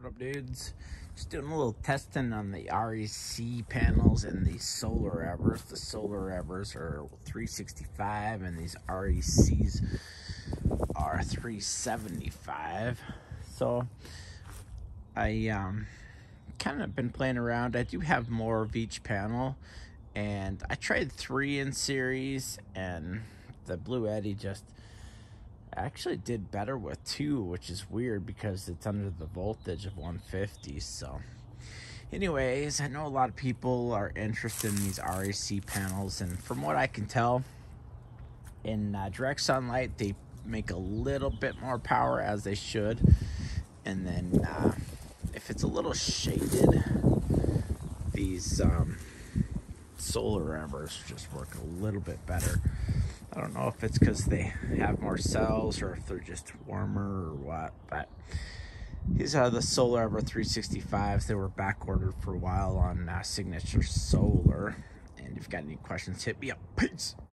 What up, dudes? Just doing a little testing on the REC panels and the Solarevers. The Solarevers are 365 and these RECs are 375. So I um, kind of been playing around. I do have more of each panel and I tried three in series and the Bluetti just actually did better with two, which is weird because it's under the voltage of 150. So, anyways, I know a lot of people are interested in these REC panels, and from what I can tell, in uh, direct sunlight, they make a little bit more power as they should, and then uh, if it's a little shaded, these um, Solarevers just work a little bit better. I don't know if it's because they have more cells or if they're just warmer or what, but these are the Solarever 365s. They were back ordered for a while on uh, Signature Solar. And if you've got any questions, hit me up. Peace.